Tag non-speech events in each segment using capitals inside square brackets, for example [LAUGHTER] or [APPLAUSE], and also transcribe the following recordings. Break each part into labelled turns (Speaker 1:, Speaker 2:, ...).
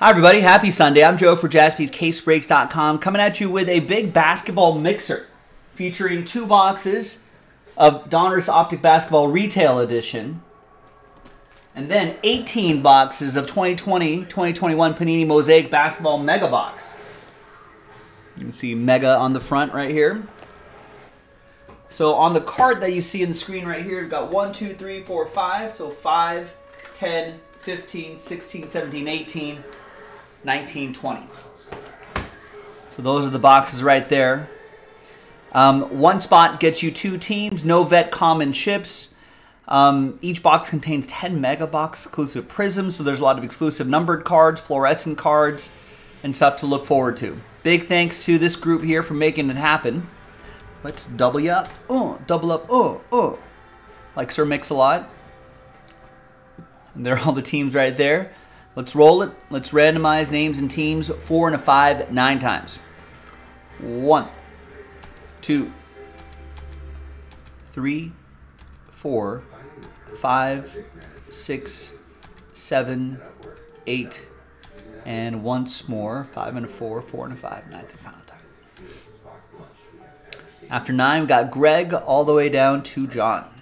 Speaker 1: Hi, everybody. Happy Sunday. I'm Joe for jaspyscasebreaks.com coming at you with a big basketball mixer featuring two boxes of Donruss Optic Basketball Retail Edition and then 18 boxes of 2020 2021 Panini Mosaic Basketball Mega Box. You can see Mega on the front right here. So on the card that you see in the screen right here, you've got 1, 2, 3, 4, 5. So 5, 10, 15, 16, 17, 18. 1920. So those are the boxes right there. Um, one spot gets you two teams, no vet common ships. Um, each box contains 10 mega box exclusive prisms, so there's a lot of exclusive numbered cards, fluorescent cards, and stuff to look forward to. Big thanks to this group here for making it happen. Let's double you up. Oh, double up. Oh, oh. Like Sir Mix-a-Lot. Are all the teams right there. Let's roll it. Let's randomize names and teams four and a five, nine times. One, two, three, four, five, six, seven, eight, and once more, five and a four, four and a five, ninth and final time. After nine, we got Greg all the way down to John.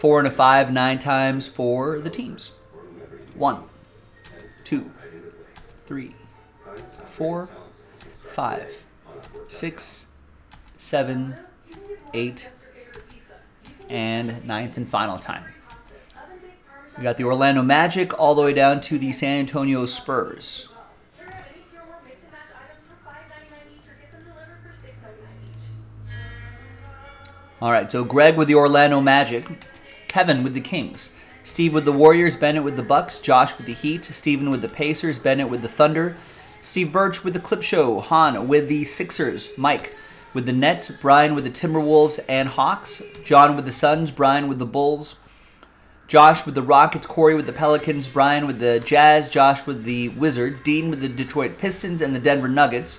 Speaker 1: Four and a five, nine times for the teams. One, two, three, four, five, six, seven, eight, and ninth and final time. We got the Orlando Magic all the way down to the San Antonio Spurs. All right, so Greg with the Orlando Magic. Kevin with the Kings, Steve with the Warriors, Bennett with the Bucks, Josh with the Heat, Steven with the Pacers, Bennett with the Thunder, Steve Birch with the Clip Show, Han with the Sixers, Mike with the Nets, Brian with the Timberwolves and Hawks, John with the Suns, Brian with the Bulls, Josh with the Rockets, Corey with the Pelicans, Brian with the Jazz, Josh with the Wizards, Dean with the Detroit Pistons and the Denver Nuggets,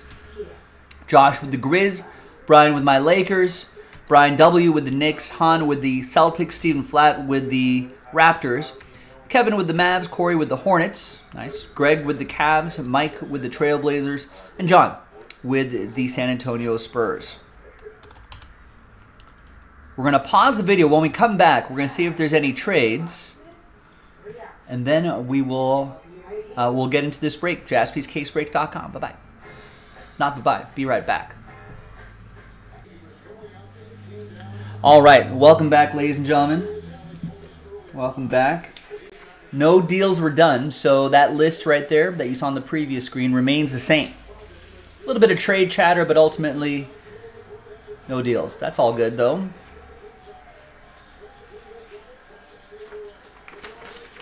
Speaker 1: Josh with the Grizz, Brian with my Lakers, Brian W. with the Knicks, Han with the Celtics, Stephen Flat with the Raptors, Kevin with the Mavs, Corey with the Hornets, nice, Greg with the Cavs, Mike with the Trailblazers, and John with the San Antonio Spurs. We're going to pause the video. When we come back, we're going to see if there's any trades. And then we will uh, we'll get into this break. JaspysCaseBreaks.com. Bye-bye. Not bye-bye. Be right back. All right, welcome back, ladies and gentlemen. Welcome back. No deals were done, so that list right there that you saw on the previous screen remains the same. A little bit of trade chatter, but ultimately, no deals. That's all good, though.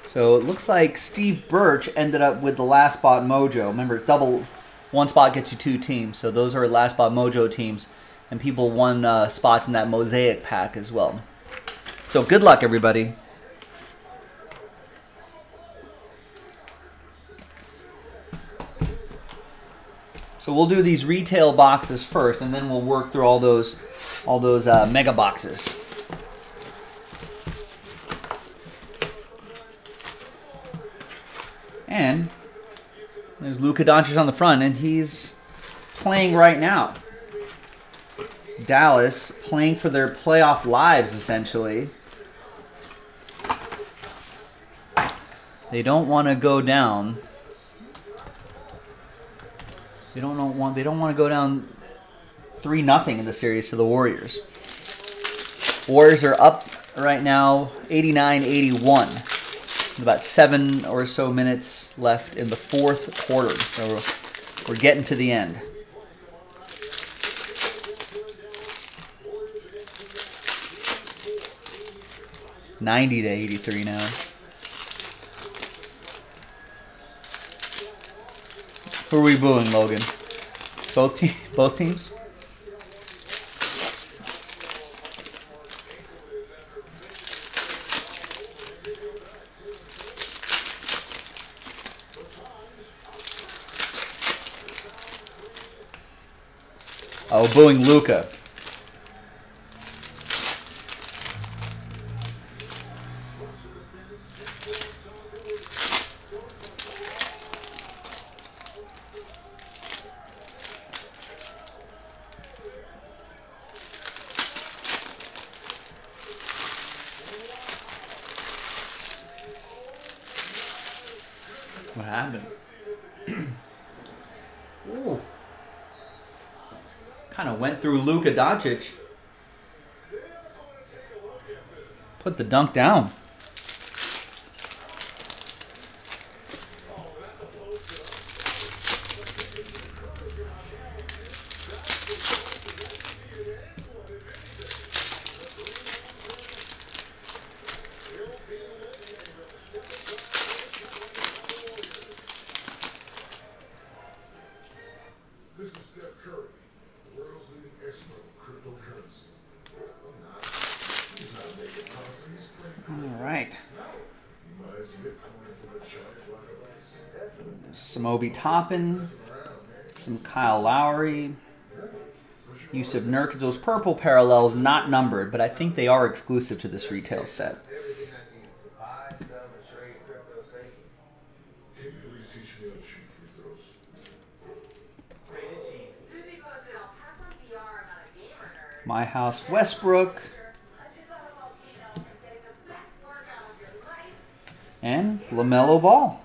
Speaker 1: So it looks like Steve Birch ended up with the last spot mojo. Remember, it's double. One spot gets you two teams, so those are last spot mojo teams and people won uh, spots in that mosaic pack as well. So good luck, everybody. So we'll do these retail boxes first, and then we'll work through all those, all those uh, mega boxes. And there's Luka Doncic on the front, and he's playing right now. Dallas playing for their playoff lives, essentially. They don't want to go down. They don't want. They don't want to go down three nothing in the series to the Warriors. Warriors are up right now, 89-81. About seven or so minutes left in the fourth quarter. So we're getting to the end. 90 to 83 now. Who are we booing, Logan? Both te [LAUGHS] both teams? Oh, booing Luka. What happened? Ooh. Kind of went through Luka Doncic. Put the dunk down.
Speaker 2: This is Steph Curry, the world's leading expert on cryptocurrency. He's not making pasta, he's playing.
Speaker 1: All right.
Speaker 2: He buys Bitcoin from a giant block of ice.
Speaker 1: Some Obi Toppin, some Kyle Lowry, Jusuf Nurkic. Those purple parallels not numbered, but I think they are exclusive to this retail set. My House Westbrook
Speaker 3: of
Speaker 1: and LaMelo Ball.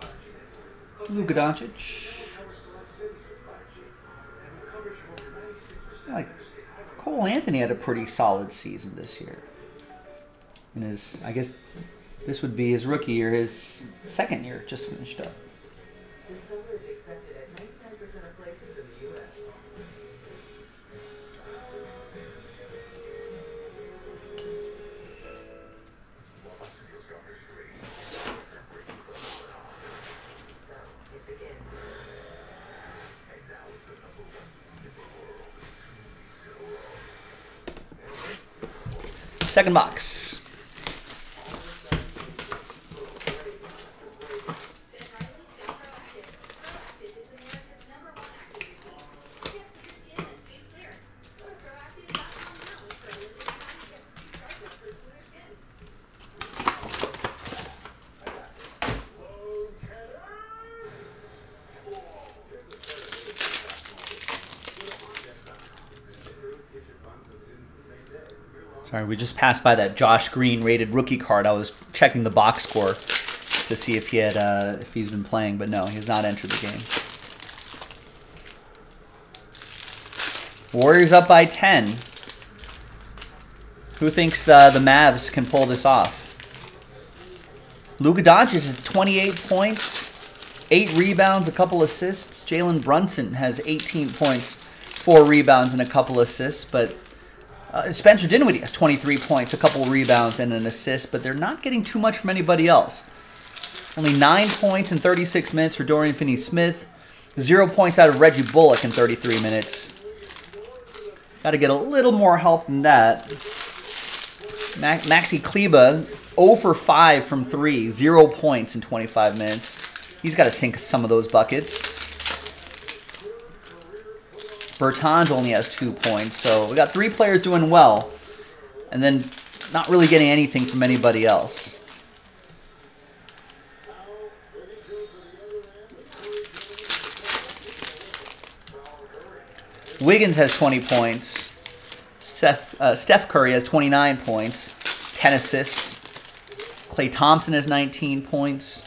Speaker 4: 5G network.
Speaker 1: Luka Doncic.
Speaker 4: Cover select cities with 5G. And with coverage of over 96%
Speaker 1: Like Cole Anthony had a pretty solid season this year. In his, I guess, this would be his rookie year. His second year just finished up. Second box. Sorry, we just passed by that Josh Green rated rookie card. I was checking the box score to see if he had uh, if he's been playing, but no, he has not entered the game. Warriors up by ten. Who thinks uh, the Mavs can pull this off? Luka Doncic has 28 points, eight rebounds, a couple assists. Jalen Brunson has 18 points, four rebounds, and a couple assists. But uh, Spencer Dinwiddie has 23 points, a couple rebounds, and an assist. But they're not getting too much from anybody else. Only nine points in 36 minutes for Dorian Finney-Smith. Zero points out of Reggie Bullock in 33 minutes. Got to get a little more help than that. Ma- Maxi Kleber, 0 for 5 from 3, 0 points in 25 minutes. He's got to sink some of those buckets. Bertans only has 2 points, so we got three players doing well, and then not really getting anything from anybody else. Wiggins has 20 points. Seth, uh, Steph Curry has 29 points, 10 assists. Klay Thompson has 19 points.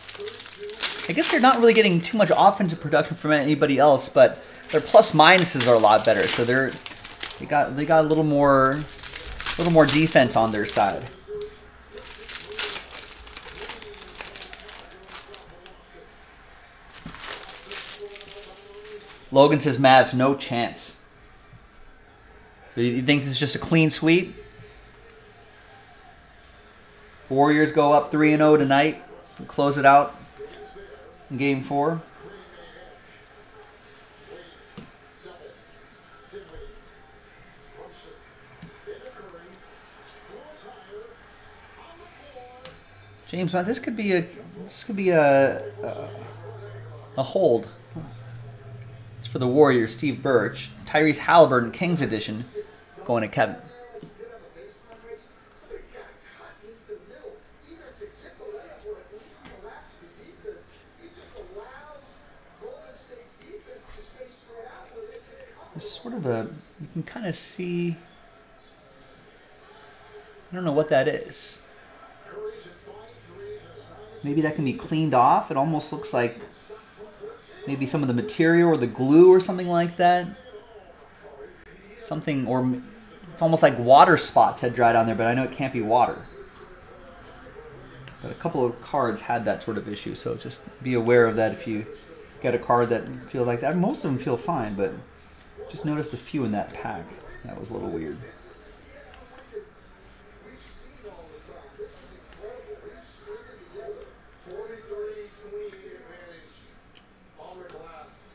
Speaker 1: I guess they're not really getting too much offensive production from anybody else, but their plus minuses are a lot better. So they're they got they got a little more a little more defense on their side. Logan says Mavs, no chance. You think this is just a clean sweep? Warriors go up 3 and 0 tonight. Close it out in game 4. James, this could be a this could be a a, a hold. It's for the Warriors, Steve Birch, Tyrese Halliburton, Kings edition, going to Kevin. It's sort of a you can kind of see. I don't know what that is. Maybe that can be cleaned off. It almost looks like maybe some of the material or the glue or something like that. Something, or it's almost like water spots had dried on there, but I know it can't be water. But a couple of cards had that sort of issue, so just be aware of that if you get a card that feels like that. Most of them feel fine, but just noticed a few in that pack. That was a little weird.
Speaker 2: We've seen all the time. This is incredible. They've stringed together 43 28 advantage on the glass.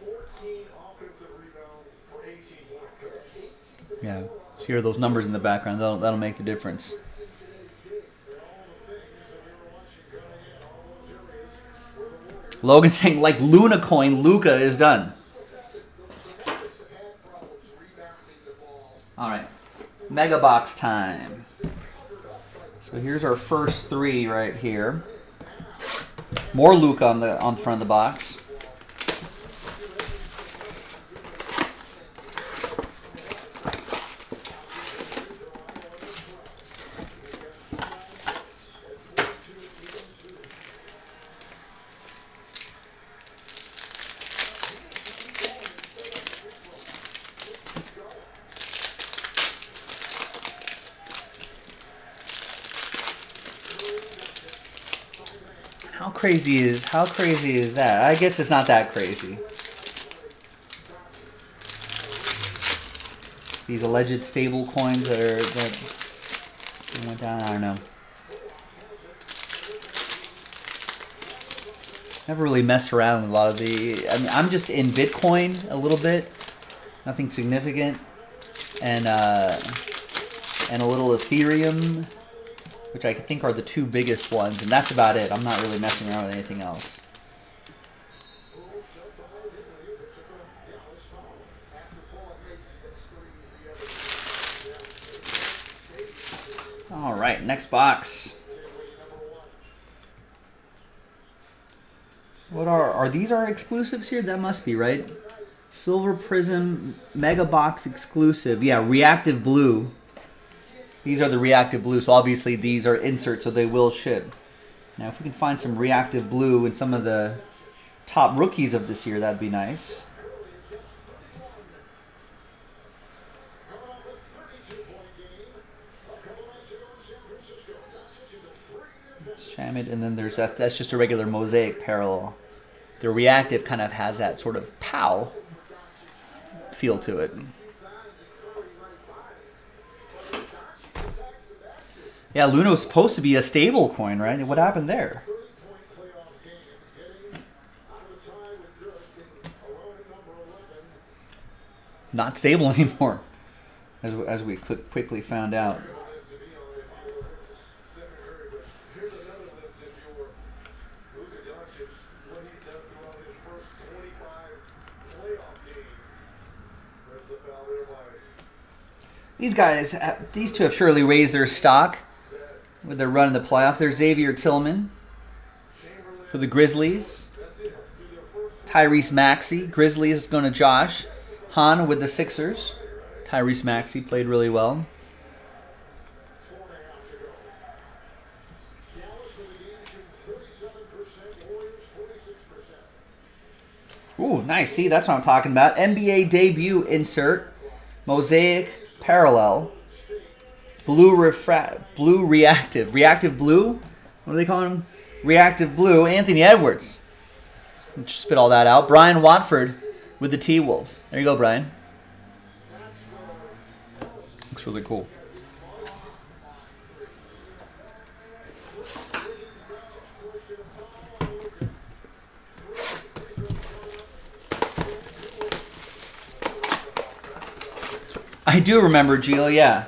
Speaker 2: 14 offensive rebounds for 18 points. coach. 18 to
Speaker 1: Yeah. Here those numbers in the background. That'll, that'll make the difference. Logan [LAUGHS] saying like Luna coin, Luka is done. All right, mega box time. So here's our first three right here. More Luka on the on the front of the box. How crazy is how crazy is that? I guess it's not that crazy. These alleged stable coins that are that went down. I don't know. Never really messed around with a lot of the. I mean, I'm just in Bitcoin a little bit, nothing significant, and uh, and a little Ethereum, which I think are the two biggest ones, and that's about it. I'm not really messing around with anything else. All right, next box. What are are these our exclusives here? That must be right. Silver Prizm Mega Box exclusive. Yeah, reactive blue. These are the reactive blue, so obviously these are inserts, so they will ship. Now, if we can find some reactive blue in some of the top rookies of this year, that'd be nice. Shamit, and then there's that. That's just a regular mosaic parallel. The reactive kind of has that sort of pow feel to it. Yeah, Luna was supposed to be a stable coin, right? What happened there? Not stable [LAUGHS] anymore, as, as we quickly found out.
Speaker 2: Here's another list if you were Luka Doncic, what he's done throughout his first 25 playoff games. There's the foul there by
Speaker 1: These guys, uh, these two have surely raised their stock with their run in the playoff. There's Xavier Tillman for the Grizzlies. Tyrese Maxey, Grizzlies is going to Josh. Han with the Sixers. Tyrese Maxey played really well.
Speaker 2: four and a half to go. Dallas for the game shooting 37%, Warriors 46%.
Speaker 1: Ooh, nice. See, that's what I'm talking about. NBA debut insert, mosaic parallel, blue refra- blue reactive, reactive blue. What are they calling him? Reactive blue. Anthony Edwards. Just spit all that out. Brian Watford with the T Wolves. There you go, Brian. Looks really cool. I do remember Gio, yeah.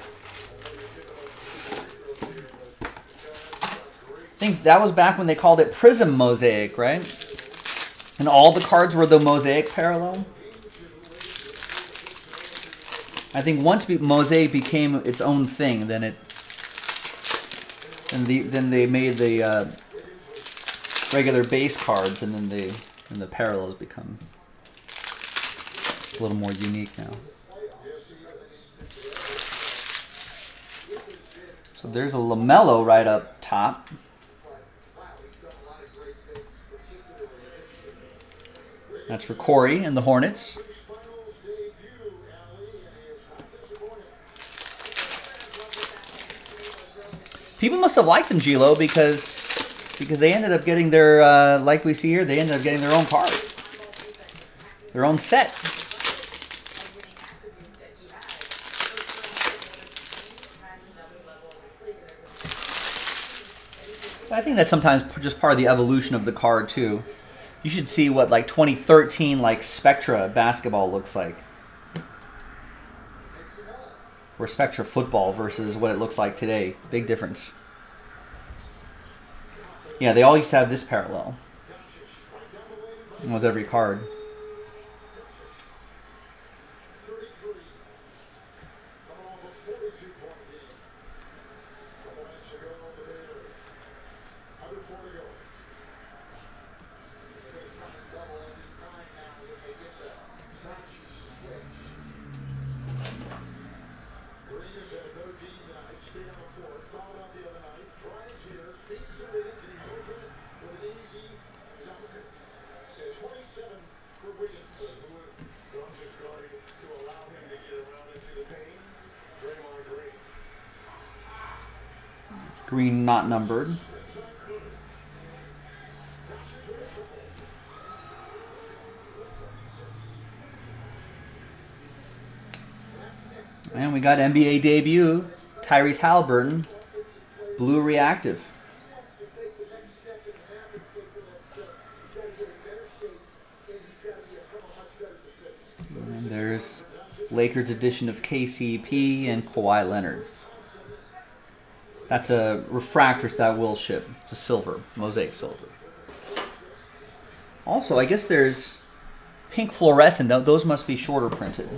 Speaker 1: Think that was back when they called it Prizm Mosaic, right? And all the cards were the Mosaic parallel. I think once be- Mosaic became its own thing, then it, and the then they made the uh, regular base cards, and then they and the parallels become a little more unique now. So there's a LaMelo right up top. That's for Corey and the Hornets. People must have liked them, Gilo, because because they ended up getting their uh, like we see here. They ended up getting their own card, their own set. I think that's sometimes just part of the evolution of the card too. You should see what like 2013 like Spectra basketball looks like. Or Spectra football versus what it looks like today. Big difference. Yeah, they all used to have this parallel. It was every card.
Speaker 2: 33. Coming off a 42 point game. Couple minutes to go on the day. Under four to go.
Speaker 5: They come and double every time now when they get the Doncic switch.
Speaker 2: Green has had no D tonight. Stayed on the floor. Fouled out the other night. Tries here. Feeds to Wiggins, and he's open with an easy dunk. Says 27 for Wiggins. Who was Doncic guarding to allow him to get around into the paint? Draymond Green.
Speaker 1: It's green not numbered. And we got NBA debut, Tyrese Halliburton, blue reactive.
Speaker 5: And
Speaker 1: there's Lakers edition of KCP and Kawhi Leonard. That's a refractor that will ship. It's a silver, mosaic silver. Also, I guess there's pink fluorescent. Those must be shorter printed.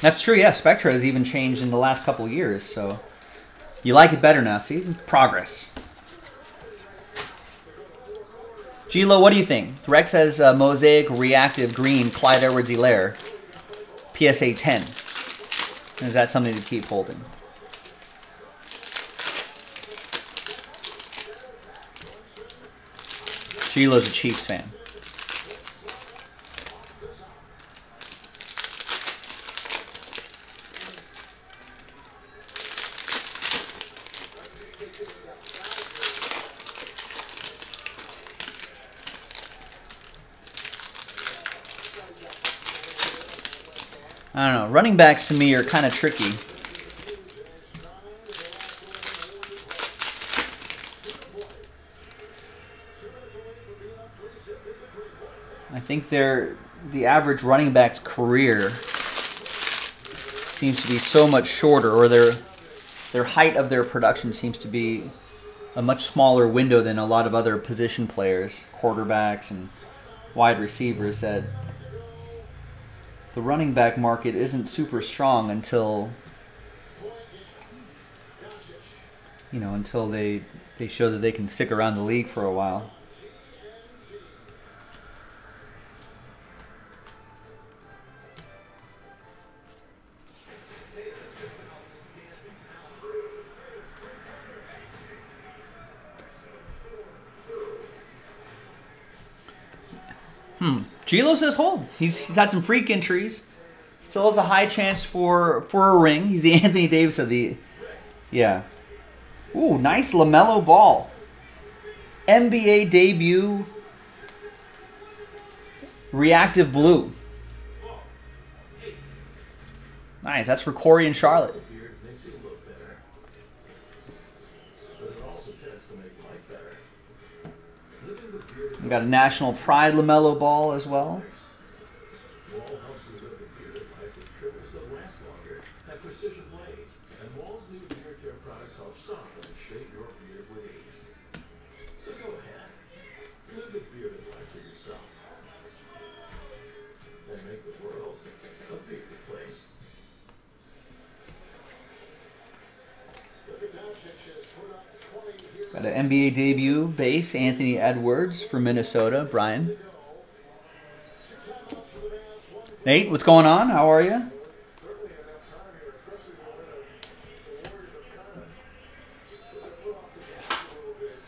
Speaker 1: That's true, yeah. Spectra has even changed in the last couple years, so you like it better now. See? Progress. Gilo, what do you think? Rex has uh, Mosaic Reactive Green Clyde Edwards-Helaire PSA 10. Is that something to keep holding? Gilo's a Chiefs fan. I don't know. Running backs to me are kind of tricky. I think they're the average running back's career seems to be so much shorter, or their their height of their production seems to be a much smaller window than a lot of other position players, quarterbacks and wide receivers. That the running back market isn't super strong until you know until they they show that they can stick around the league for a while. Gilo says hold. He's he's had some freak entries. Still has a high chance for for a ring. He's the [LAUGHS] Anthony Davis of the Yeah. Ooh, nice LaMelo ball. NBA debut reactive blue. Nice. That's for Corey and Charlotte. Got a National Pride LaMelo ball as well. Got an NBA debut base, Anthony Edwards for Minnesota. Brian. Nate, what's going on? How are you?
Speaker 2: certainly enough time here, especially the way the, the Warriors have kind of put their foot off the gas a little bit.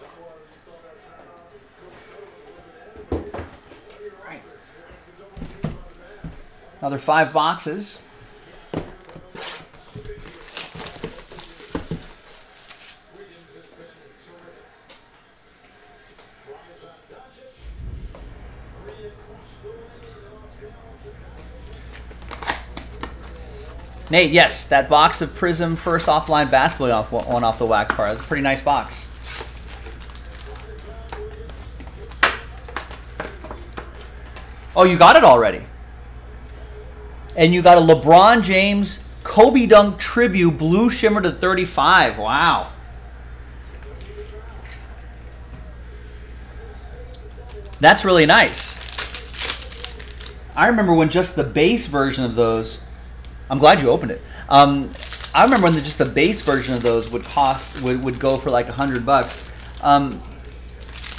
Speaker 2: That's why you saw that timeout and Coach Miller was a little bit animated. Let your
Speaker 1: Right.
Speaker 2: offense, you have to double team on the mass.
Speaker 1: Another five boxes.
Speaker 2: Williams has been terrific. Drives on Doncic. Three across the lane and off balance. And
Speaker 1: Nate, yes, that box of Prizm first offline basketball off one off the wax bar. That's a pretty nice box. Oh, you got it already. And you got a LeBron James Kobe Dunk tribute blue shimmer to 35. Wow. That's really nice. I remember when just the base version of those I'm glad you opened it. Um, I remember when the, just the base version of those would cost would, would go for like a hundred bucks. Um,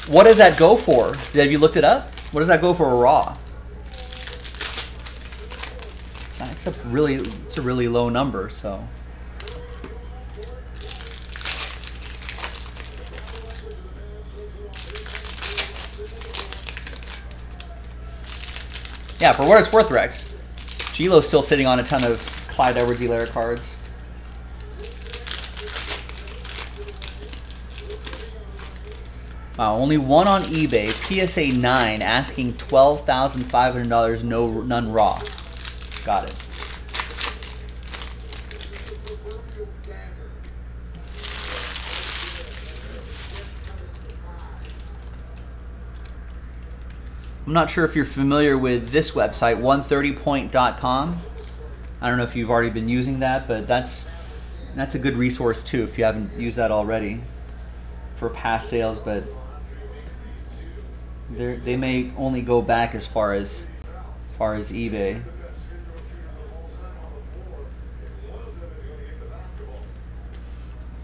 Speaker 1: what does that go for? Have you looked it up? What does that go for raw? That's a really it's a really low number. So yeah, for what it's worth, Rex. Gilo's still sitting on a ton of Clyde Edwards-Helaire cards. Wow, only one on eBay. PSA 9 asking $12,500, no none raw. Got it. I'm not sure if you're familiar with this website, 130point.com. I don't know if you've already been using that, but that's that's a good resource too if you haven't used that already for past sales, but they they may only go back as far as far as eBay.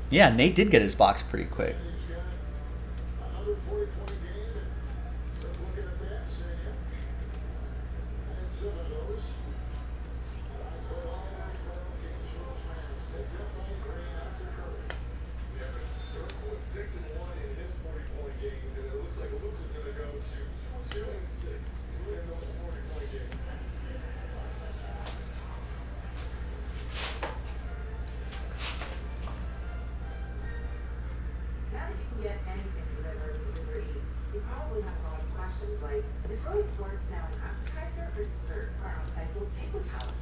Speaker 1: Yeah, Nate did get his box pretty quick.
Speaker 2: Another 40 point game. And they're looking at that saying, yeah. And some of those. I put all my playoff games for those fans. Picked up on Green after Curry. Yeah, but Dirk was 6 and 1 in his 40 point games, and it looks like Luke is going to go to 2 and 6 in those 40 point games.
Speaker 6: Now that you can get anything delivered with Uber Eats, you probably have a lot of questions like, is roast ports now an appetizer or dessert? Are outside full paper towels really?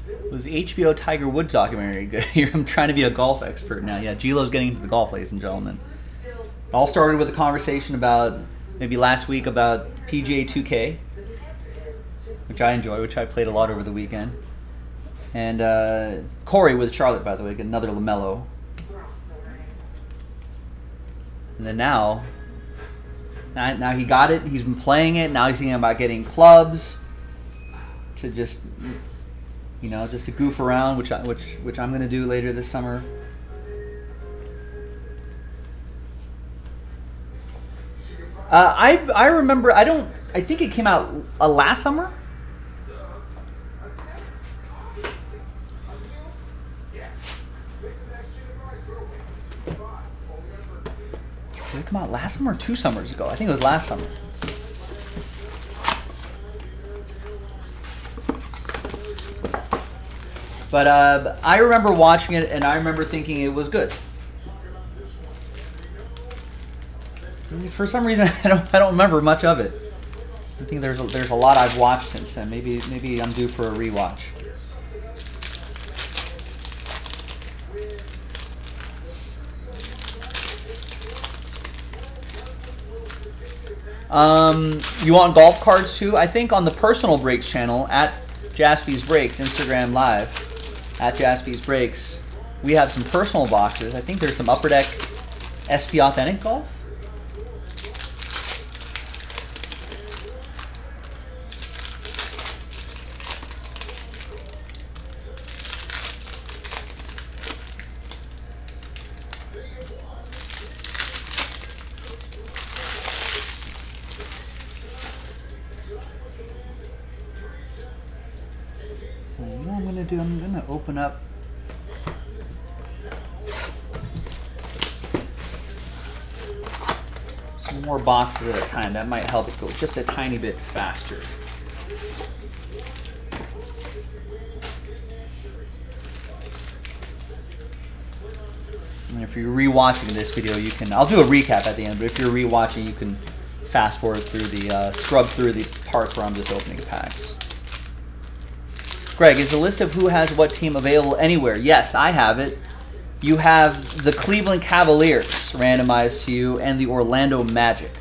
Speaker 1: It was HBO Tiger Woods documentary. [LAUGHS] Here I'm trying to be a golf expert now. Yeah, Gilo's getting into the golf, ladies and gentlemen. It all started with a conversation about maybe last week about PGA 2K,
Speaker 6: but the answer is just
Speaker 1: which I enjoy, which I played a lot over the weekend. And uh, Corey with Charlotte, by the way, another Lamelo. And then now, now, he got it. He's been playing it. Now he's thinking about getting clubs to just, you know, just to goof around, which I, which which I'm gonna do later this summer. Uh, I I remember I don't I think it came out uh, last summer. Come out last summer two summers ago? I think it was last summer. But uh, I remember watching it and I remember thinking it was good. For some reason, [LAUGHS] I don't I don't remember much of it. I think there's a, there's a lot I've watched since then. Maybe maybe I'm due for a rewatch. Um, you want golf cards too? I think on the personal breaks channel at Jaspy's Breaks, Instagram Live, at Jaspy's Breaks, we have some personal boxes. I think there's some Upper Deck SP Authentic Golf. Gonna do? I'm gonna open up. Some more boxes at a time. That might help it go just a tiny bit faster. And if you're rewatching this video, you can. I'll do a recap at the end, but if you're rewatching, you can fast forward through the uh, scrub through the parts where I'm just opening packs. Greg, is the list of who has what team available anywhere? Yes, I have it. You have the Cleveland Cavaliers randomized to you and the Orlando Magic.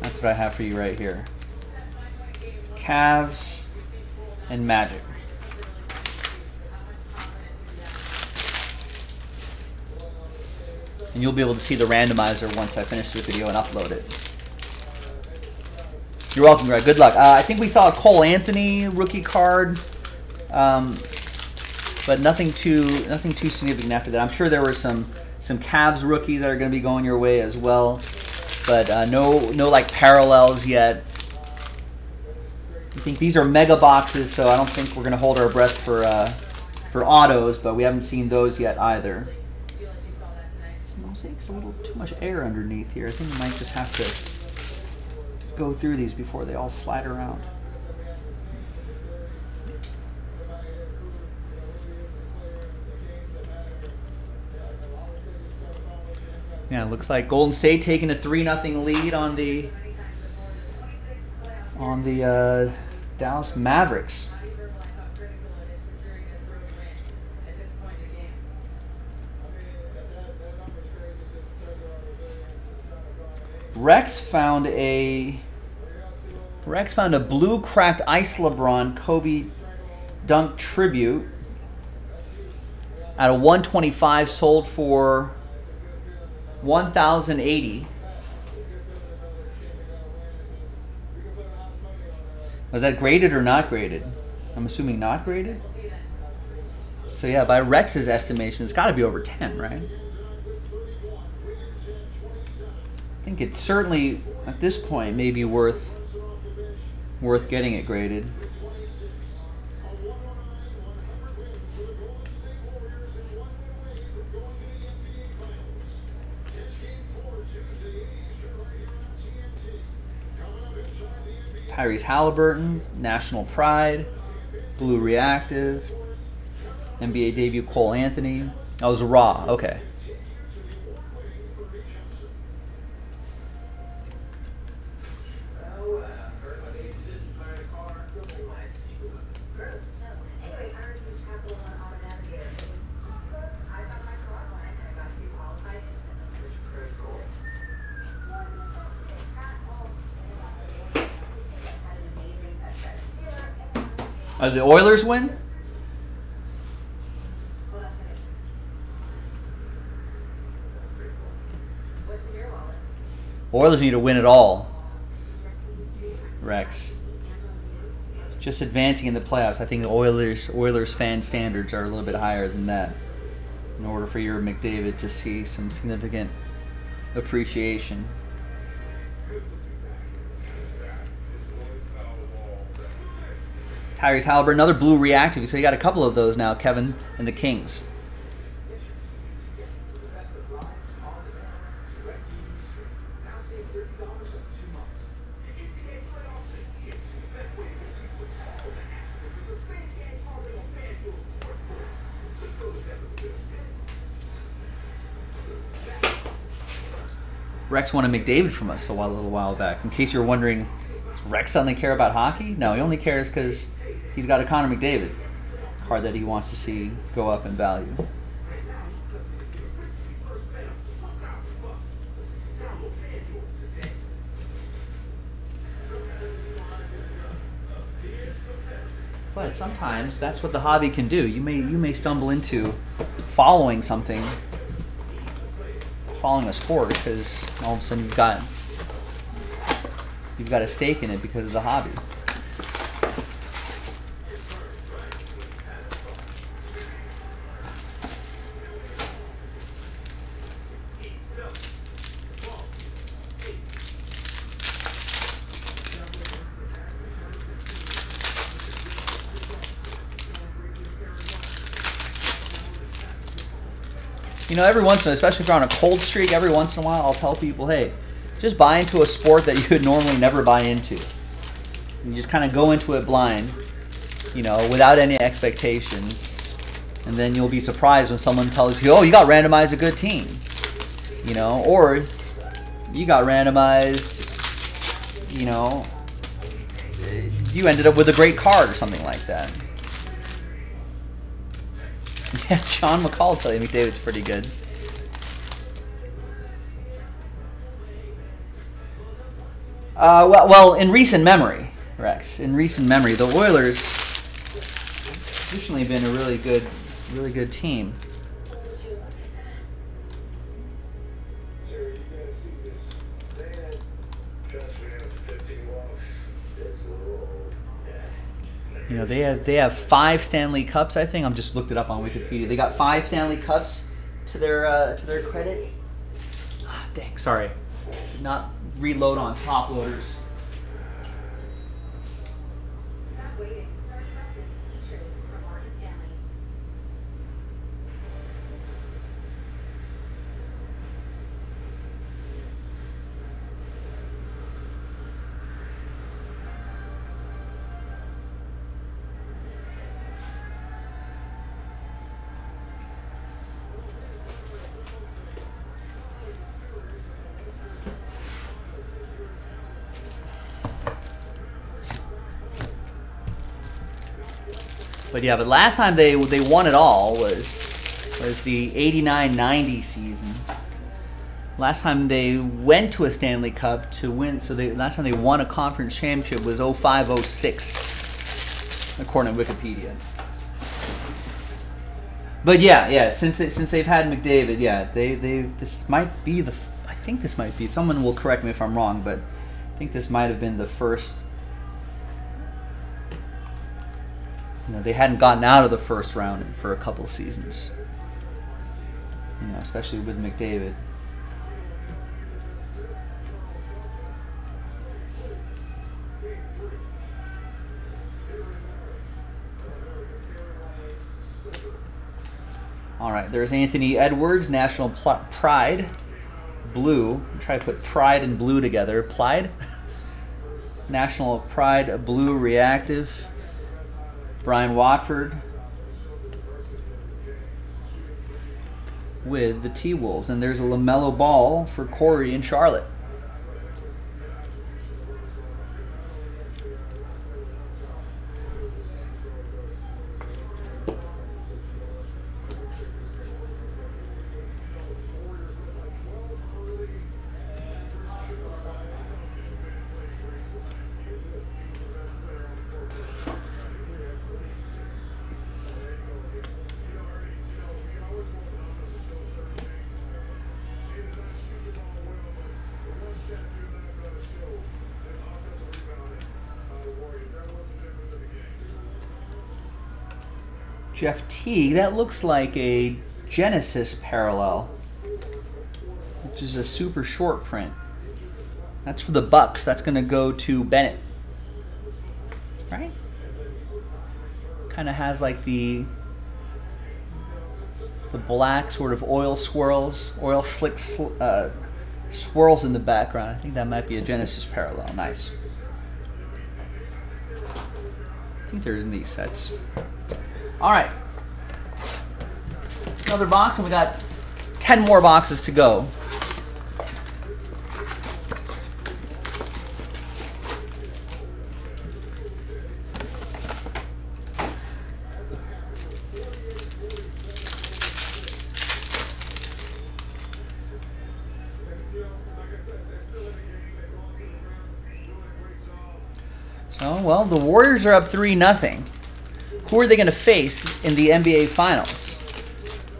Speaker 1: That's what I have for you right here. Cavs and Magic. And you'll be able to see the randomizer once I finish this video and upload it. You're welcome, Greg. Good luck. Uh, I think we saw a Cole Anthony rookie card, um, but nothing too nothing too significant after that. I'm sure there were some some Cavs rookies that are going to be going your way as well, but uh, no no like parallels yet. I think these are mega boxes, so I don't think we're going to hold our breath for uh, for autos, but we haven't seen those yet either. Some mosaic's a little too much air underneath here. I think we might just have to go through these before they all slide around. Yeah, it looks like Golden State taking a three nothing lead on the on the uh, Dallas Mavericks. Rex found a Rex found a blue cracked ice LeBron Kobe dunk tribute at a 125 sold for 1080 Was that graded or not graded? I'm assuming not graded. So yeah, by Rex's estimation, it's got to be over 10, right? I think it's certainly at this point maybe worth worth getting it graded. Tyrese Halliburton, National Pride, Blue Reactive, NBA debut Cole Anthony. That was raw. Okay.
Speaker 3: Gross. No. Anyway, I heard this capital on Auto Navigator. It was awesome. I got my car online and I got pre-qualified instantly. Which credit score? Wasn't a tough thing at all. And I got everything. Had an amazing test drive dealer and
Speaker 1: Uh, the Oilers win. Oilers need to win it all. Rex. Just advancing in the playoffs. I think the Oilers Oilers fan standards are a little bit higher than that. In order for your McDavid to see some significant appreciation. Tyrese Halliburton, another blue reactive. So you got a couple of those now, Kevin, and the Kings. Rex wanted McDavid from us a while, a little while back. In case you're wondering, does Rex suddenly care about hockey? No, he only cares because He's got a Connor McDavid card that he wants to see go up in value. But sometimes that's what the hobby can do. You may you may stumble into following something, following a sport because all of a sudden you've got you've got a stake in it because of the hobby. You know, every once in a while, especially if you're on a cold streak, every once in a while, I'll tell people, hey, just buy into a sport that [LAUGHS] you would normally never buy into. You just kind of go into it blind, you know, without any expectations. And then you'll be surprised when someone tells you, oh, you got randomized a good team. You know, or you got randomized, you know, you ended up with a great card or something like that. Yeah, John McCall telling me David's pretty good. Uh, well, well, in recent memory, Rex. In recent memory, the Oilers traditionally been a really good, really good team.
Speaker 2: You
Speaker 1: know, they have they have five Stanley Cups. I think I'm just looked it up on Wikipedia. They got five Stanley Cups to their uh, to their credit. Ah, dang, sorry, did not reload on top loaders. But yeah, but last time they they won it all was was the 89-90 season. Last time they went to a Stanley Cup to win, so they last time they won a conference championship was 05-06, according to Wikipedia. But yeah, yeah, since they, since they've had McDavid, yeah, they they this might be the I think this might be someone will correct me if I'm wrong, but I think this might have been the first you know, they hadn't gotten out of the first round for a couple seasons. You know, especially with McDavid. All right, there's Anthony Edwards, National Pl- Pride, blue. Try to put pride and blue together. Pride. [LAUGHS] National Pride Blue Reactive. Brian Watford with the T Wolves. And there's a LaMelo Ball for Corey in Charlotte. Jeff T. That looks like a Genesis parallel, which is a super short print. That's for the Bucks. That's going to go to Bennett. Right? Kind of has like the the black sort of oil swirls, oil slick sl- uh, swirls in the background. I think that might be a Genesis parallel. Nice. I think there's in these sets. All right. Another box, and we got 10 more boxes to go. So, well, the Warriors are up 3 nothing. Who are they going to face in the NBA Finals?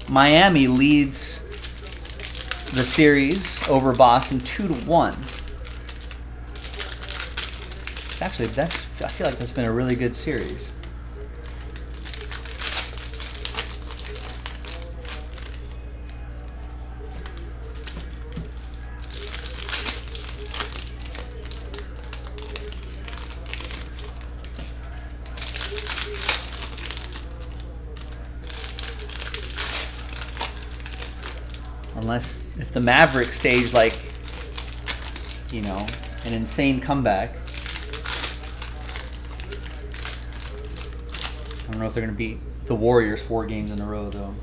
Speaker 1: Miami leads the series over Boston two to one. Actually, that's I feel like that's been a really good series. The Mavericks stage like you know, an insane comeback. I don't know if they're going to beat the Warriors four games in a row though.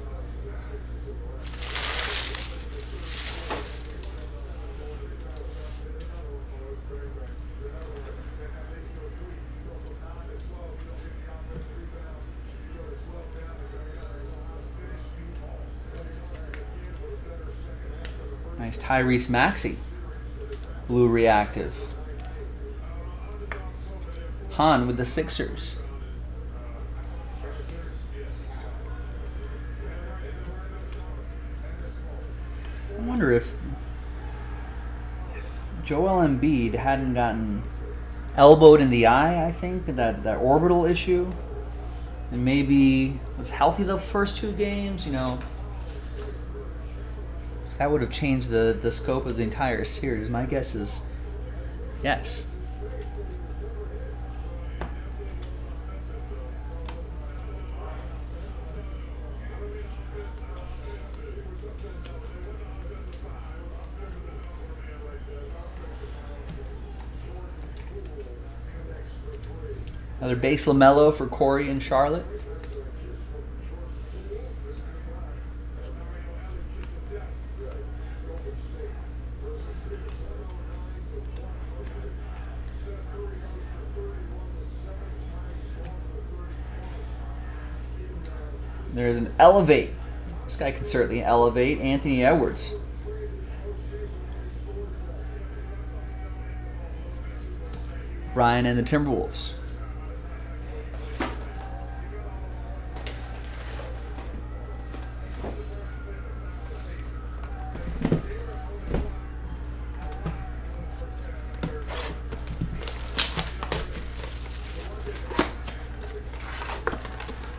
Speaker 1: Nice Tyrese Maxey. Blue reactive. Han with the Sixers. I wonder if, if Joel Embiid hadn't gotten elbowed in the eye, I think, that, that orbital issue, and maybe was healthy the first two games, you know, that would have changed the, the scope of the entire series. My guess is yes. Another base LaMelo for Corey and Charlotte. There's an elevate. This guy can certainly elevate. Anthony Edwards. Brian and the Timberwolves.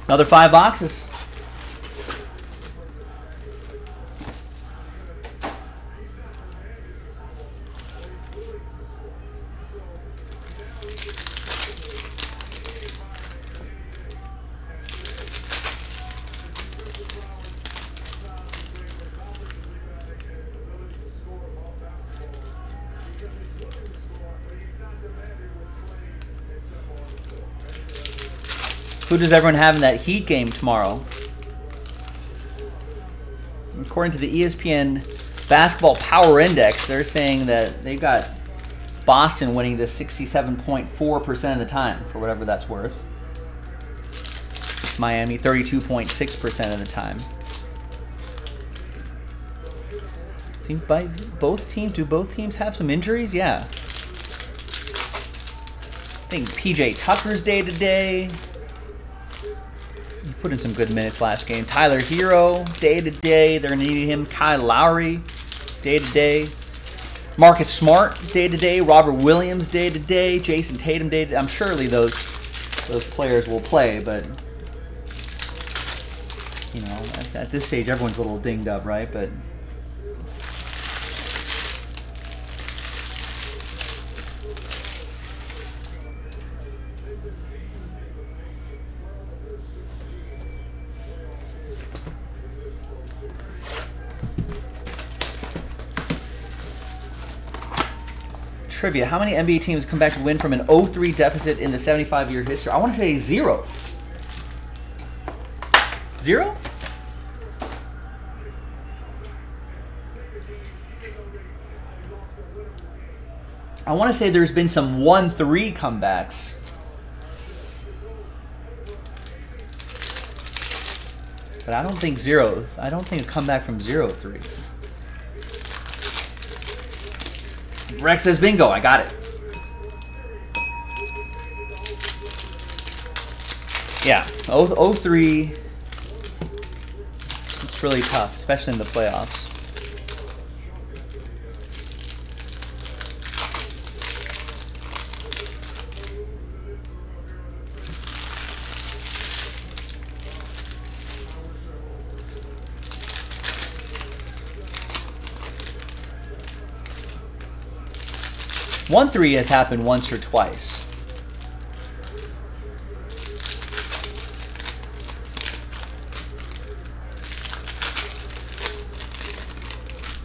Speaker 1: Another five boxes. Who does everyone have in that Heat game tomorrow? According to the ESPN Basketball Power Index, they're saying that they've got Boston winning this 67.4% of the time, for whatever that's worth. It's Miami 32.6% of the time. I think by both teams, do both teams have some injuries? Yeah. I think PJ Tucker's day to day. Put in some good minutes last game. Tyler Herro, day to day. They're needing him. Kyle Lowry, day to day. Marcus Smart, day to day. Robert Williams, day to day. Jayson Tatum, day to day. I'm surely those those players will play, but you know, at, at this stage, everyone's a little dinged up, right? But trivia. How many NBA teams come back to win from an 0-3 deficit in the 75-year history? I want to say zero. Zero? I want to say there's been some 1-3 comebacks. But I don't think zeros. I don't think a comeback from 0-3. Rex says bingo. I got it. Yeah, 0, 03. It's, it's really tough, especially in the playoffs. One three has happened once or twice.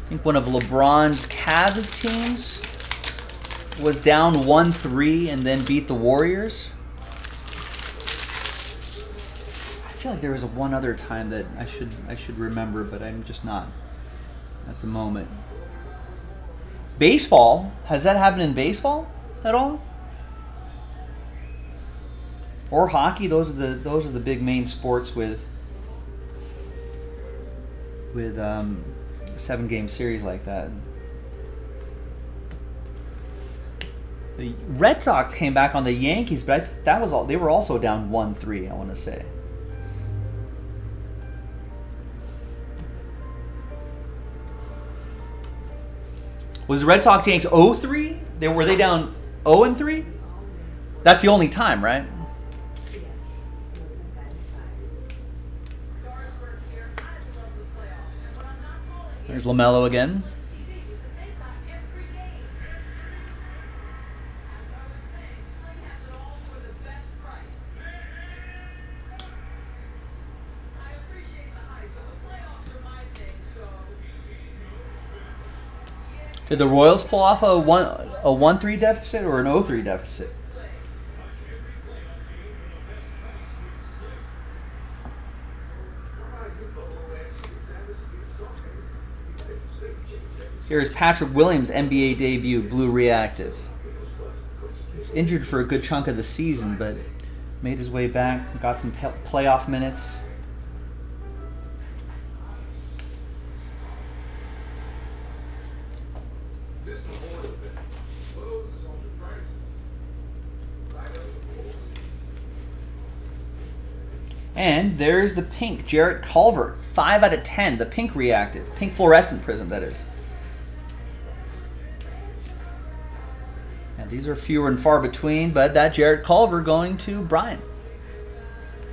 Speaker 1: I think one of LeBron's Cavs teams was down 1-3 and then beat the Warriors. I feel like there was one other time that I should I should remember, but I'm just not at the moment. Baseball, has that happened in baseball at all? Or hockey? Those are the those are the big main sports with with um, seven game series like that. The Red Sox came back on the Yankees, but I think that was all. They were also down one three. I want to say. Was the Red Sox Yanks 0-3? They were they down 0 and 3? That's the only time, right? There's LaMelo again. Did the Royals pull off a one a one three deficit or an 0-3 deficit? Here's Patrick Williams' NBA debut, Blue Reactive. He's injured for a good chunk of the season, but made his way back, got some playoff minutes. And there's the pink, Jarrett Culver. 5 out of 10, the pink reactive. Pink fluorescent prism, that is. And these are fewer and far between, but that Jarrett Culver going to Brian,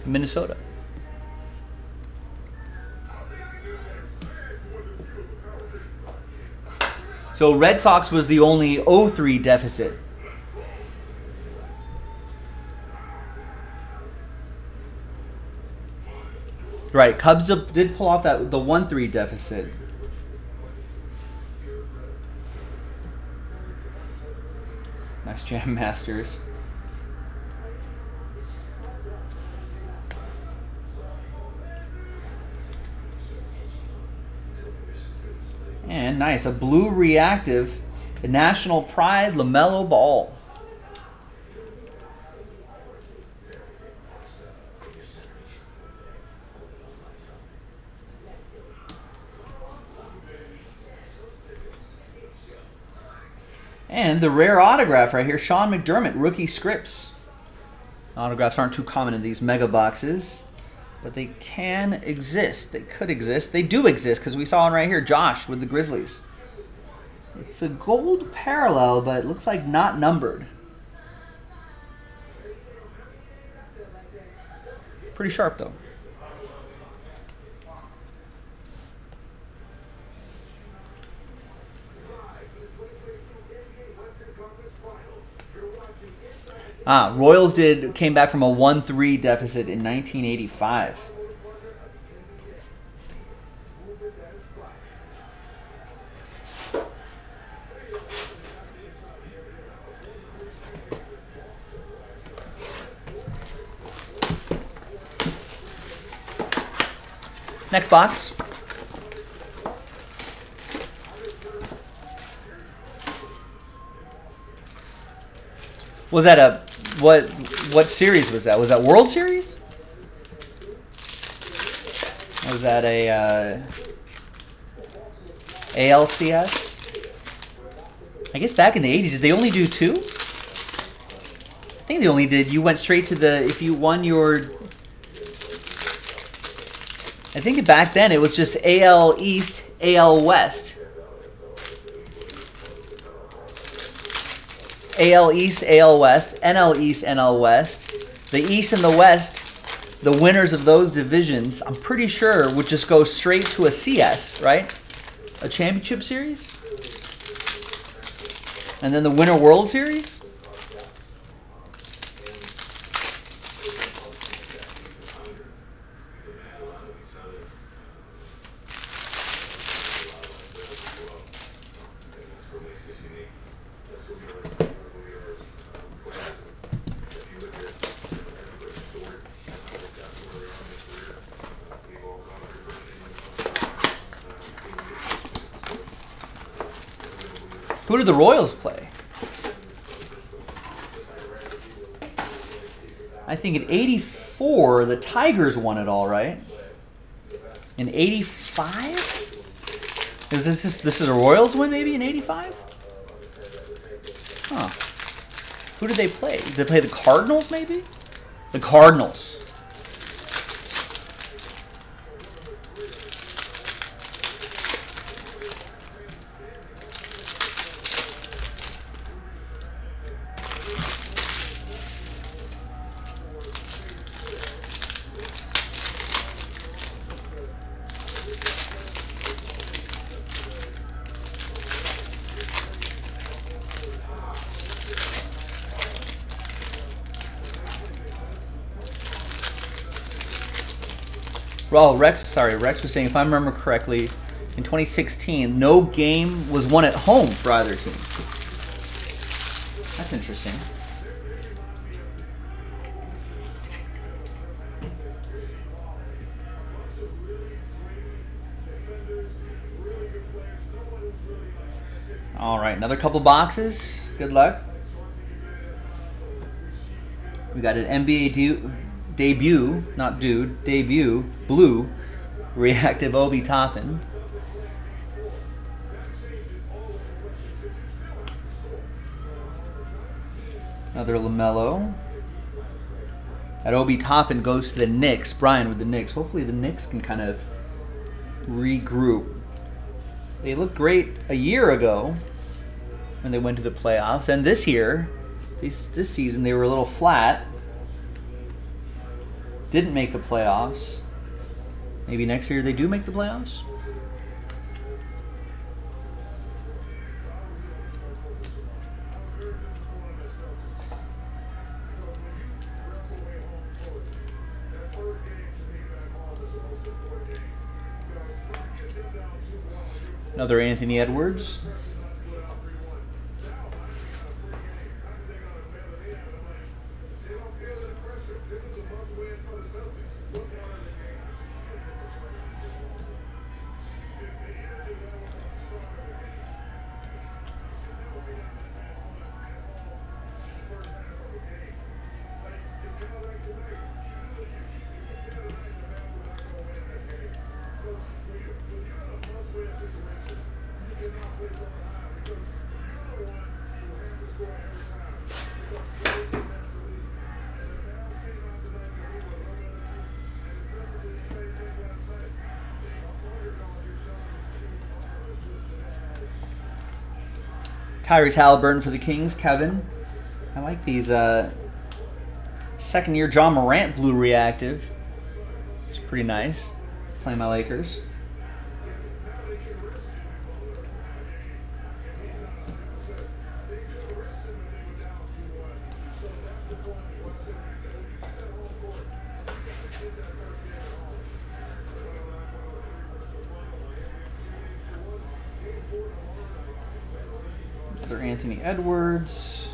Speaker 1: Minnesota. So Red Sox was the only 0-3 deficit. Right, Cubs did pull off that the 1-3 deficit. Nice jam [LAUGHS] masters. And nice, a blue reactive, the national pride LaMelo Ball. And the rare autograph right here, Sean McDermott, rookie scripts. Autographs aren't too common in these mega boxes, but they can exist. They could exist. They do exist because we saw one right here, Josh with the Grizzlies. It's a gold parallel, but it looks like not numbered. Pretty sharp though. Ah, Royals did came back from a 1-3 deficit in 1985. Next box. Was that a what what series was that? Was that World Series? Was that a uh, ALCS? I guess back in the 80s, did they only do two? I think they only did. You went straight to the, if you won your, I think back then it was just AL East, AL West. AL East, AL West, NL East, NL West. The East and the West, the winners of those divisions, I'm pretty sure would just go straight to a CS, right? A championship series? And then the Winter World Series? Who did the Royals play? I think in 84, the Tigers won it all, right? In 85? Is this, this, this is a Royals win maybe in 85? Huh. Who did they play? Did they play the Cardinals maybe? The Cardinals. Well, Rex, sorry, Rex was saying, if I remember correctly, in 2016, no game was won at home for either team. That's interesting. All right, another couple boxes. Good luck. We got an NBA debut, not dude, debut, blue, reactive Obi Toppin. Another LaMelo. That Obi Toppin goes to the Knicks. Brian with the Knicks. Hopefully the Knicks can kind of regroup. They looked great a year ago when they went to the playoffs, and this year, this this season they were a little flat. Didn't make the playoffs. Maybe next year they do make the playoffs. Another Anthony Edwards. Tyrese Halliburton for the Kings. Kevin, I like these uh, second year Ja Morant blue reactive. It's pretty nice. Playing my Lakers. Another Anthony Edwards.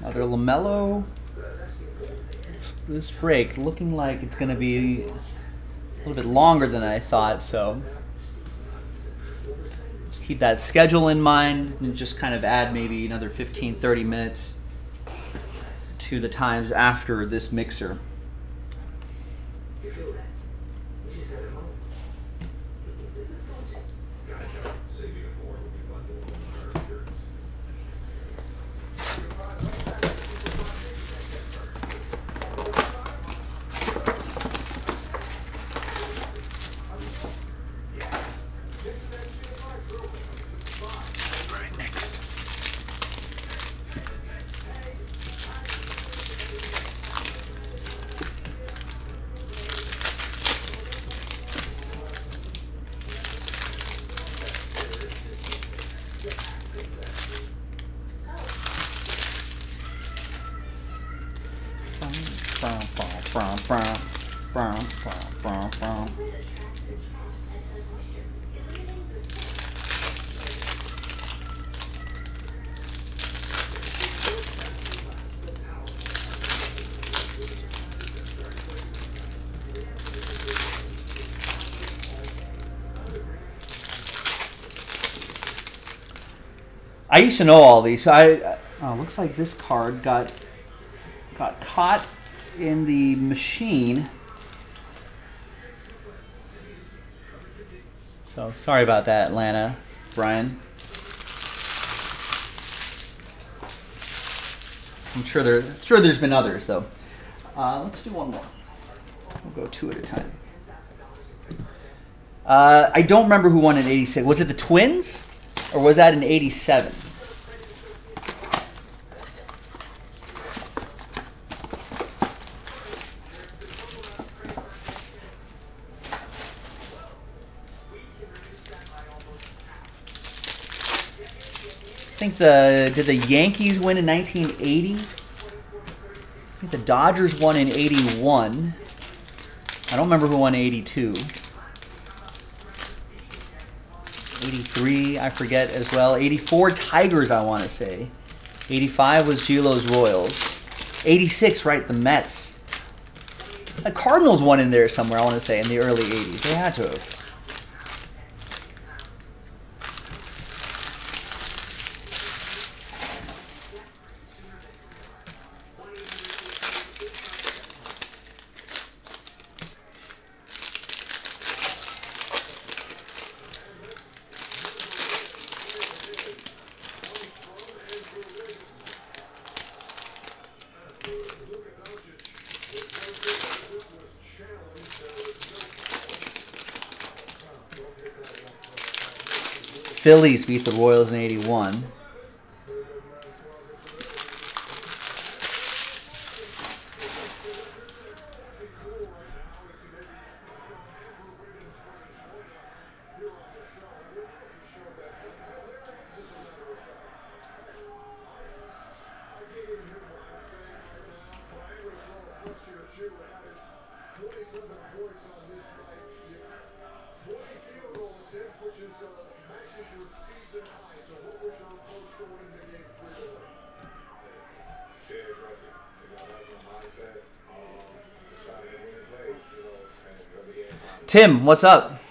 Speaker 1: Another LaMelo. This break looking like it's going to be a little bit longer than I thought, so Just keep that schedule in mind and just kind of add maybe another 15, 30 minutes to the times after this mixer. Used to know all these. So I oh, looks like this card got got caught in the machine. So sorry about that, Atlanta, Brian. I'm sure there sure there's been others though. Uh, let's do one more. We'll go two at a time. Uh, I don't remember who won in '86. Was it the Twins, or was that in '87? The did the Yankees win in 1980? I think the Dodgers won in 81. I don't remember who won 82. 83, I forget as well. 84 Tigers, I want to say. 85 was Gilo's Royals. 86, right, the Mets. The Cardinals won in there somewhere, I want to say, in the early 80s. They had to have. Phillies beat the Royals in 81. Tim, what's up?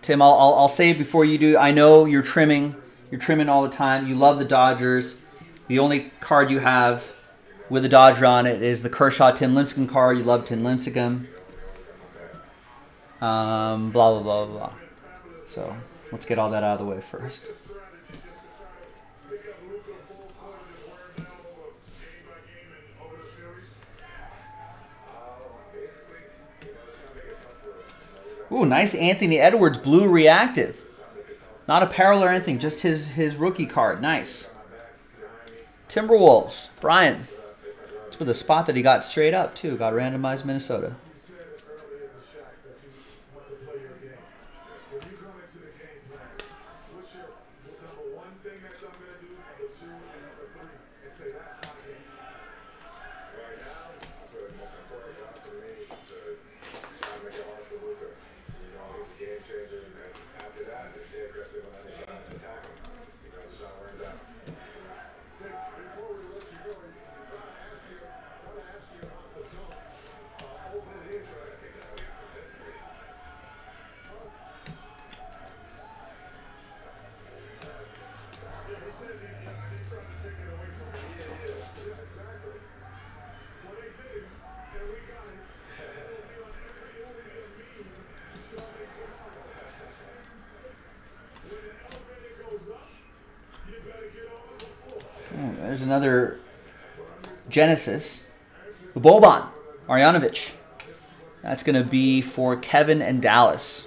Speaker 1: Tim, I'll, I'll, I'll say before you do. I know you're trimming. You're trimming all the time. You love the Dodgers. The only card you have with a Dodger on it is the Kershaw Tim Lincecum card. You love Tim Lincecum. Um, blah, blah, blah, blah, blah. So let's get all that out of the way first. Ooh, nice Anthony Edwards blue reactive. Not apparel or anything, just his his rookie card. Nice. Timberwolves. Brian. It's for the spot that he got straight up too. Got randomized Minnesota. Another Genesis. Boban Marjanovic. That's going to be for Kevin and Dallas.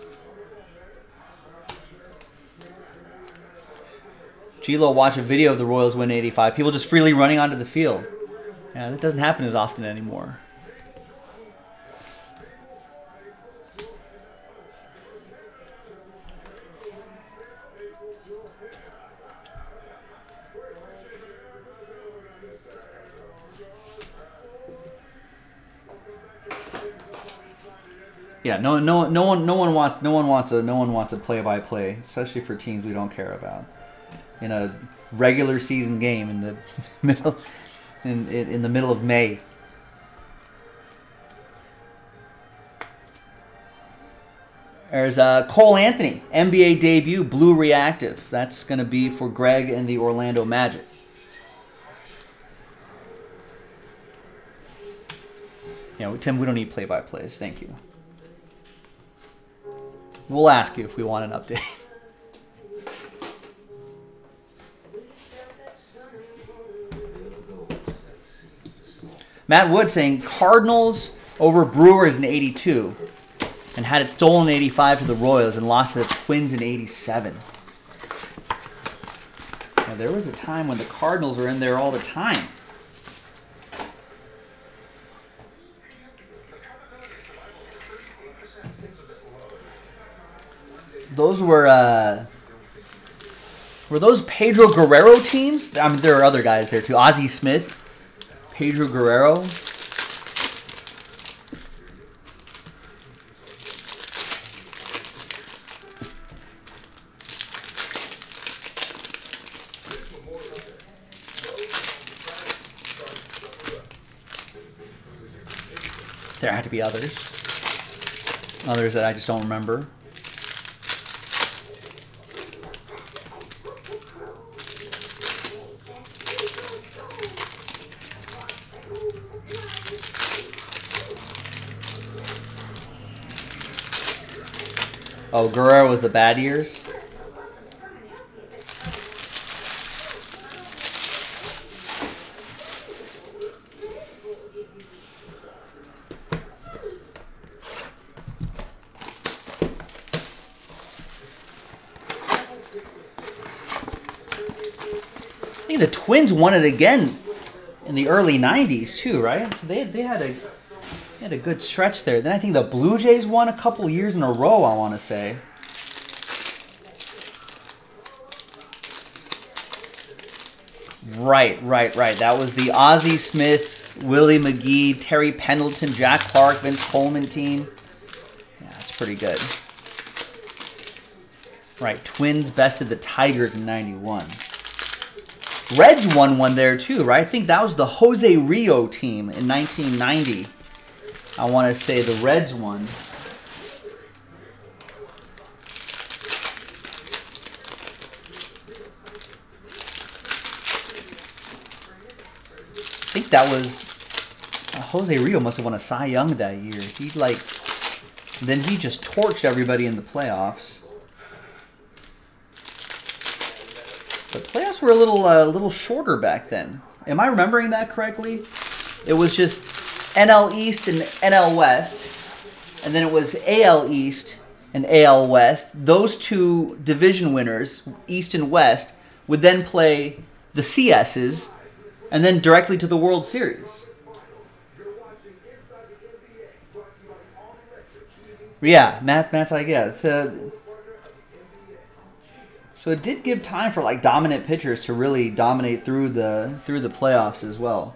Speaker 1: Gilo watch a video of the Royals win 85. People just freely running onto the field. Yeah, that doesn't happen as often anymore. Yeah, no, no, no one, no one wants, no one wants a, no one wants a play-by-play, especially for teams we don't care about. In a regular season game in the [LAUGHS] middle, in in, the middle of May. There's uh, Cole Anthony, NBA debut, Blue Reactive. That's going to be for Greg and the Orlando Magic. Yeah, Tim, we don't need play-by-plays. Thank you. We'll ask you if we want an update. [LAUGHS] Matt Wood saying Cardinals over Brewers in 82 and had it stolen in 85 to the Royals and lost to the Twins in 87. Now, there was a time when the Cardinals were in there all the time. Those were uh, were those Pedro Guerrero teams? I mean, there are other guys there too. Ozzie Smith, Pedro Guerrero. There had to be others. Others that I just don't remember. Oh, Guerrero was the bad years. I think the Twins won it again in the early '90s too, right? So they they had a had a good stretch there. Then I think the Blue Jays won a couple years in a row. I want to say. Right, right, right. That was the Ozzie Smith, Willie McGee, Terry Pendleton, Jack Clark, Vince Coleman team. Yeah, that's pretty good. Right, Twins bested the Tigers in 91. Reds won one there too, right? I think that was the Jose Rijo team in 1990. I want to say the Reds won. I think that was uh, Jose Rijo must have won a Cy Young that year. He like then he just torched everybody in the playoffs. The playoffs were a little uh, little shorter back then. Am I remembering that correctly? It was just NL East and NL West, and then it was AL East and AL West. Those two division winners, East and West, would then play the CSs, and then directly to the World Series. Yeah, Matt. Matt's like yeah. So it did give time for like dominant pitchers to really dominate through the through the playoffs as well.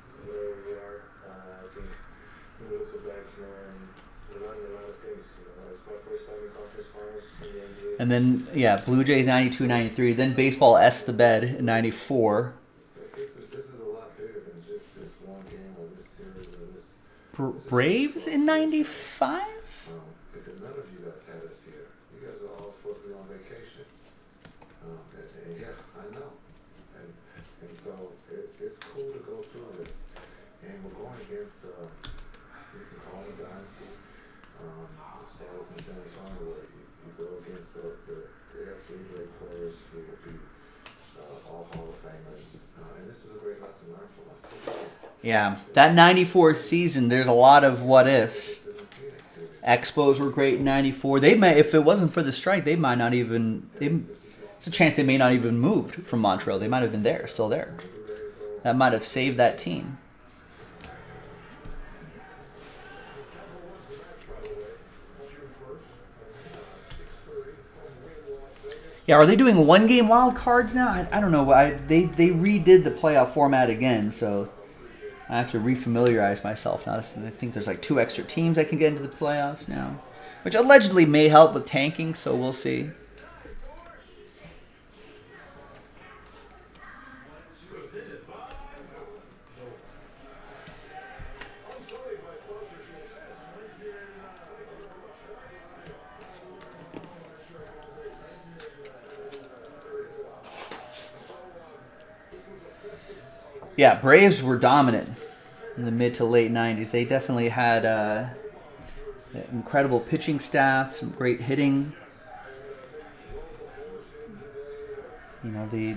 Speaker 4: where we are, uh, I think we look back, you know, and we learned a lot of things know, it's my first time in conference finals in the NBA.
Speaker 1: And then, yeah, Blue Jays 92 93. Then baseball S the bed in 94.
Speaker 4: This is this is a lot bigger than just this one game or this series or this.
Speaker 1: Br- Braves in 95?
Speaker 4: Um, because none of you guys had us here. You guys are all supposed to be on vacation. Um, and, and yeah, I know. And and so it, it's cool to go through this. And we're going against uh, this is called a dynasty. Um, so it's in San Antonio where you, you go against the, the they have three great players who will be uh, all Hall of Famers. Uh, and this is a great lesson learned from us. This is
Speaker 1: Yeah. That 94 season, there's a lot of what ifs. Expos were great in 94. They may, if it wasn't for the strike, they might not even, they, it's a chance they may not even moved from Montreal. They might have been there, still there. That might have saved that team. Yeah, are they doing one game wild cards now? I, I don't know. I, they they redid the playoff format again, so I have to refamiliarize myself now. I think there's like two extra teams that can get into the playoffs now, which allegedly may help with tanking. So we'll see. Yeah, Braves were dominant in the mid to late '90s. They definitely had uh, incredible pitching staff, some great hitting. You know, the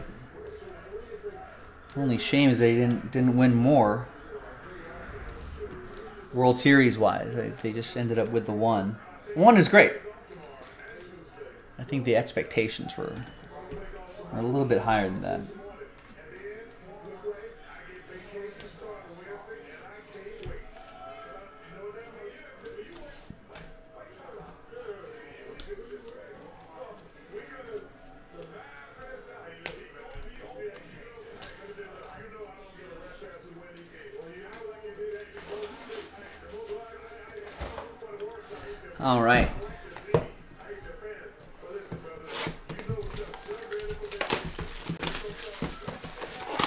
Speaker 1: only shame is they didn't didn't win more World Series wise. They- They just ended up with the one. One is great. I think the expectations were, were a little bit higher than that. All right.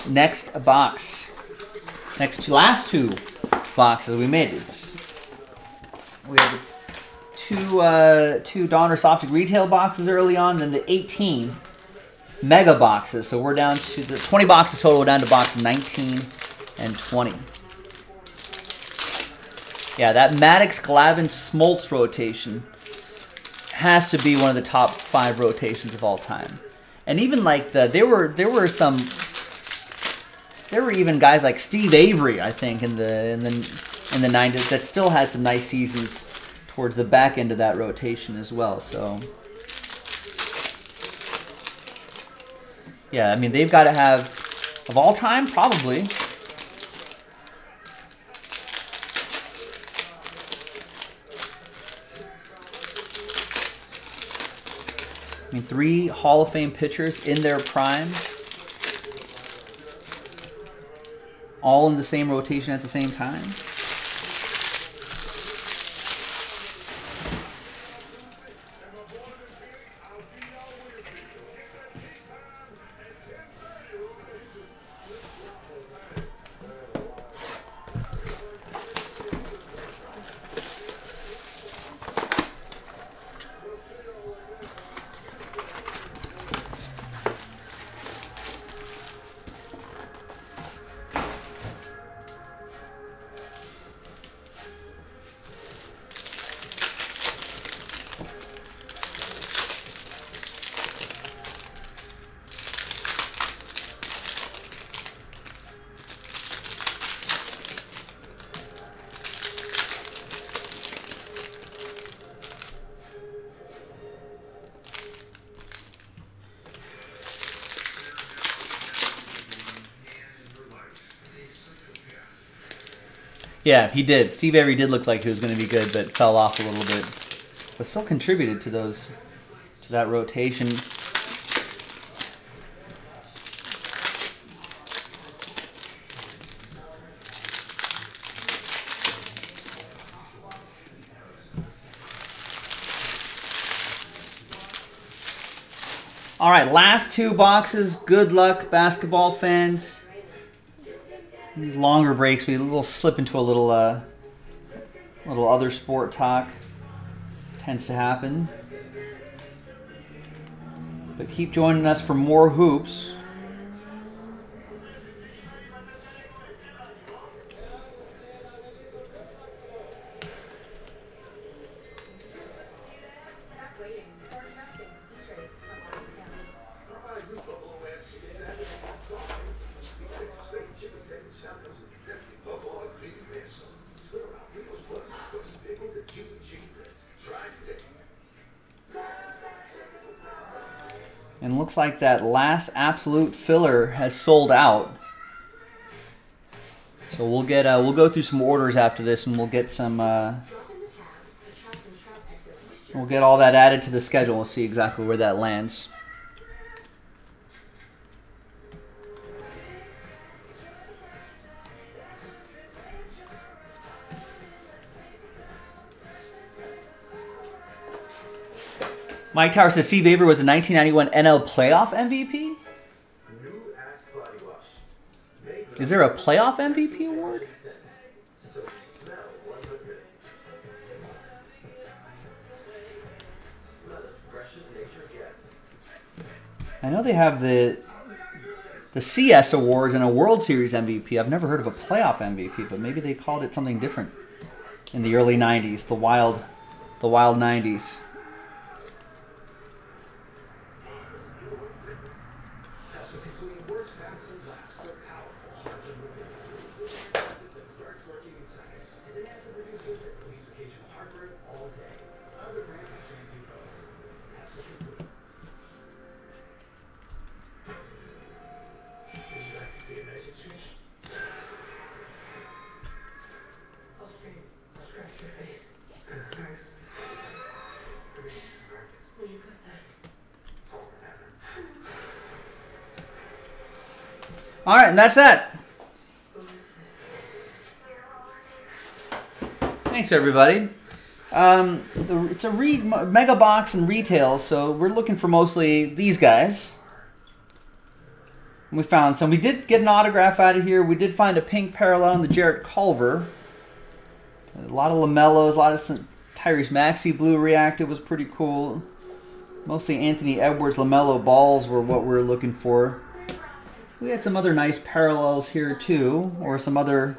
Speaker 1: Next box. Next to last two boxes we made. It's we have two uh, two Donruss Optic retail boxes early on, then the 18 mega boxes. So we're down to the 20 boxes total. We're down to box 19 and 20. Yeah, that Maddux Glavine Smoltz rotation has to be one of the top five rotations of all time. And even like the there were there were some there were even guys like Steve Avery, I think, in the in the in the nineties that still had some nice seasons towards the back end of that rotation as well. So yeah, I mean they've got to have of all time probably mean, three Hall of Fame pitchers in their prime, all in the same rotation at the same time. Yeah, he did. Steve Avery did look like he was going to be good, but fell off a little bit. But still contributed to those to that rotation. All right, last two boxes. Good luck, basketball fans. Longer breaks, we will slip into a little, uh, little other sport talk. Tends to happen. But keep joining us for more hoops. Like that last absolute filler has sold out. So we'll get uh, we'll go through some orders after this, and we'll get some uh,
Speaker 6: and
Speaker 1: we'll get all that added to the schedule. We'll see exactly where that lands. Mike Tower says Steve Avery was a 1991 NL playoff MVP. Is there a playoff MVP award?
Speaker 4: scents, so you smell 100. Smell as fresh as nature gets.
Speaker 1: I know they have the the CS awards and a World Series MVP. I've never heard of a playoff MVP, but maybe they called it something different in the early '90s, the wild, the wild '90s.
Speaker 7: All
Speaker 1: right, and that's that. Thanks, everybody. Um, it's a re- mega box and retail, so we're looking for mostly these guys. We found some. We did get an autograph out of here. We did find a pink parallel in the Jarrett Culver. A lot of LaMelos, a lot of some, Tyrese Maxey blue reactive was pretty cool. Mostly Anthony Edwards LaMelo balls were what we were looking for. We had some other nice parallels here too, or some other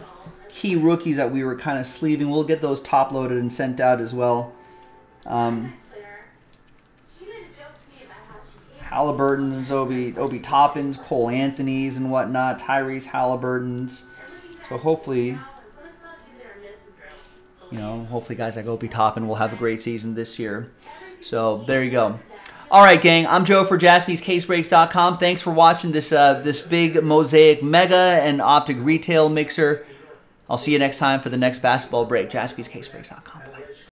Speaker 1: key rookies that we were kind of sleeving. We'll get those top loaded and sent out as well. Um, Halliburton's, Obi, Obi Toppins, Cole Anthony's, and whatnot. Tyrese Halliburton's. So hopefully, you know, hopefully guys like Obi Toppin will have a great season this year. So there you go. All right, gang. I'm Joe for JaspysCaseBreaks.com. Thanks for watching this uh, this big mosaic mega and optic retail mixer. I'll see you next time for the next basketball break. JaspysCaseBreaks.com.